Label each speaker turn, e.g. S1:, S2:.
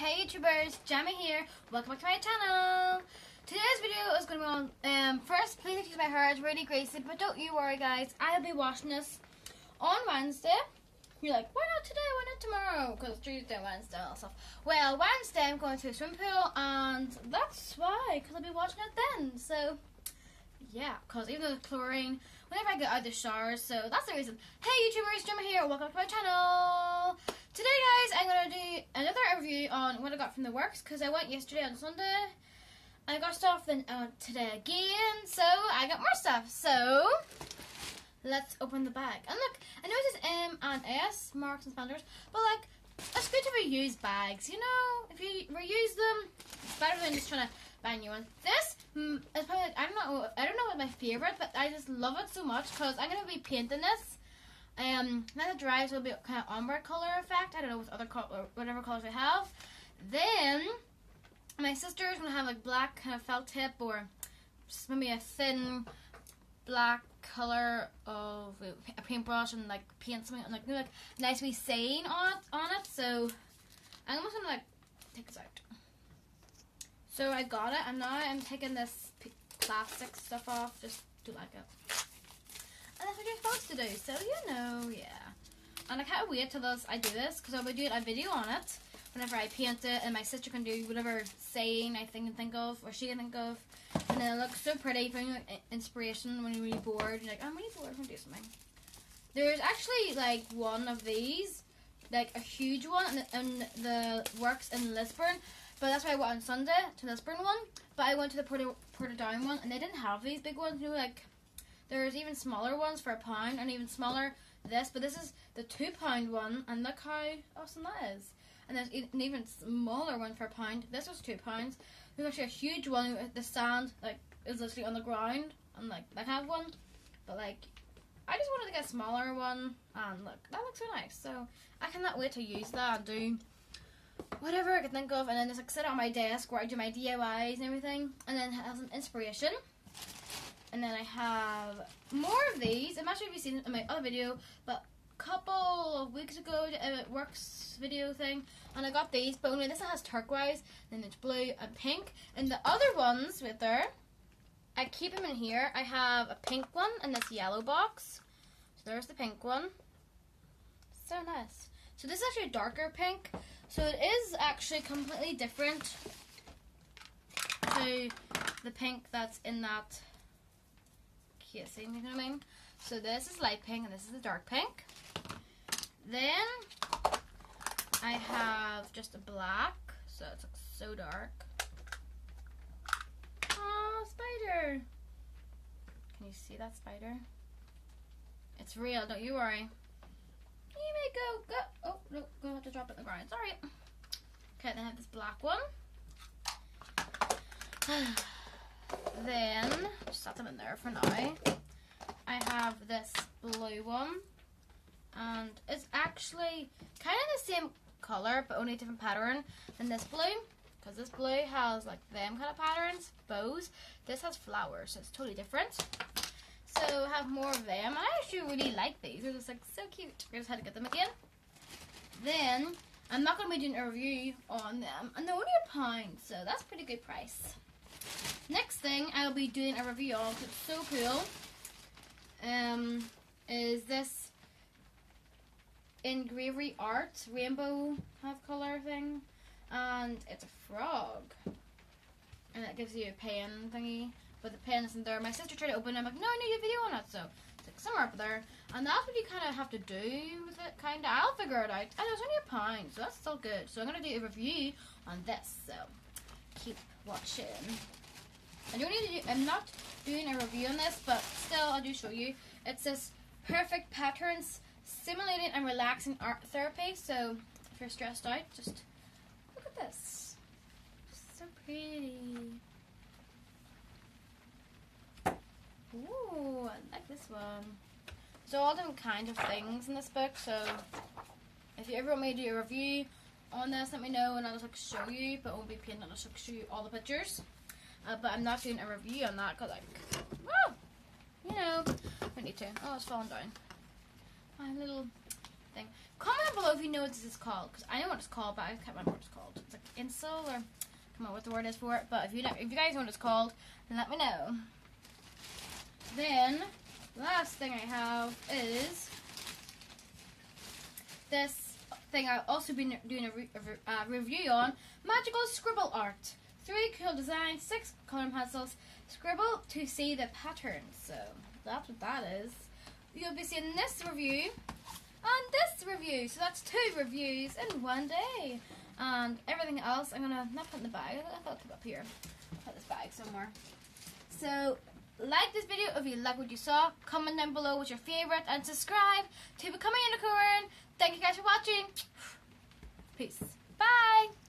S1: Hey YouTubers, Jamie here. Welcome back to my channel. Today's video is going to be on, um, first please excuse my hair, it's really greasy, but don't you worry guys, I'll be washing this on Wednesday. You're like, why not today, why not tomorrow? Because Tuesday, Wednesday, and all stuff. Well, Wednesday I'm going to a swim pool, and that's why, because I'll be watching it then. So, yeah, because even though the chlorine, whenever I get out of the shower, so that's the reason. Hey YouTubers, Jemma here, welcome to my channel. Today guys, I'm going to do another review on what I got from the works, because I went yesterday on Sunday, I got stuff then uh, today again, so I got more stuff. So, let's open the bag. And look, I know it says M and S, Marks and Spencer's, but like, it's good to reuse bags, you know? If you reuse them, it's better than just trying to buy new ones. This mm, is probably, I don't know, I don't know what my favorite, but I just love it so much because I'm going to be painting this. Um, now it dries, will be kind of ombre color effect. I don't know with other color, whatever colors I have. Then, my sister's going to have like black kind of felt tip or just maybe a thin black color of a paintbrush and like paint something and like, like nice wee saying on it, on it. So I'm almost gonna like take this out. So I got it and now I'm taking this plastic stuff off just to like it. That's what you're supposed to do. So you know, yeah. And I can't wait till this I do this because I'll be doing a video on it whenever I paint it and my sister can do whatever saying I think and think of or she can think of and it looks so pretty for inspiration when you're really bored you're like I'm really bored I want to do something there's actually like one of these like a huge one and the, works in Lisburn but that's why I went on Sunday to the Lisburn one but I went to the Porta, Portadown one and they didn't have these big ones you know like there's even smaller ones for a pound and even smaller this but this is the two pound one and look how awesome that is and there's an even smaller one for a pound. This was two pounds. There's actually a huge one. With the sand like is literally on the ground, and like I have one, but like I just wanted to get a smaller one, and look, that looks so nice. So I cannot wait to use that and do whatever I can think of, and then just like sit on my desk where I do my DIYs and everything, and then have some inspiration. And then I have more of these. I'm not sure if you've seen it in my other video, but a couple of weeks ago it works video thing and I got these but only this one has turquoise then it's blue and pink. And the other ones with her, I keep them in here. I have a pink one in this yellow box. So there's the pink one. So nice. So this is actually a darker pink. So it is actually completely different to the pink that's in that casing you know what I mean so this is light pink and this is the dark pink then I have just a black, so it's like so dark. Oh, spider! Can you see that spider? It's real, don't you worry. You may go, go. Oh, no, go have to drop it in the ground. Sorry. Okay, then I have this black one. then, just set them in there for now. I have this blue one. And it's actually kind of the same color but only a different pattern than this blue. Because this blue has like them kind of patterns bows. This has flowers so it's totally different. So have more of them. I actually really like these. They're just like so cute. I just had to get them again. Then I'm not going to be doing a review on them. And they're only a pound so that's pretty good price next thing I'll be doing a review on it's so cool um is this engravery art rainbow half color thing and it's a frog. And it gives you a pen thingy but the pen isn't there. My sister tried to open it I'm like no I need a video on it so it's like somewhere up there. And that's what you kind of have to do with it kind of I'll figure it out. And it was only a pound so that's still good. So I'm gonna do a review on this so keep watching I don't need to do, I'm not doing a review on this but still I'll do show you it says perfect patterns stimulating and relaxing art therapy. So if you're stressed out, just look at this. So pretty. Ooh, I like this one. So all different kinds of things in this book. So if you ever want me to do a review on this, let me know and I'll just like show you. But it won't be painted. I'll just show you all the pictures. Uh, but I'm not doing a review on that because like, whoa, you know, I need to. Oh, it's falling down my little thing. Comment below if you know what this is called, because I know what it's called, but I can't remember what it's called. It's like insole or I don't know what the word is for it. But if you know, if you guys know what it's called, then let me know. Then last thing I have is this thing I've also been doing a, re a uh, review on magical scribble art. Three cool designs, six coloring pencils, scribble to see the patterns. So that's what that is. You'll be seeing this review and this review. So that's two reviews in one day. And everything else I'm gonna not put in the bag. I thought put up here. Put this bag somewhere. So like this video if you like what you saw. Comment down below what's your favorite and subscribe to become a unicorn. Thank you guys for watching. Peace. Bye.